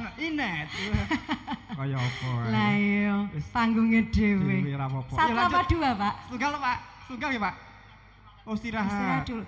nang inet. Kaya apa? Eh? Lah iya, panggunge dhewe. Satu apa dua, Pak? Tunggal, Pak. Tunggal ya, Pak. Oh, istirahat. Istirahat dulu.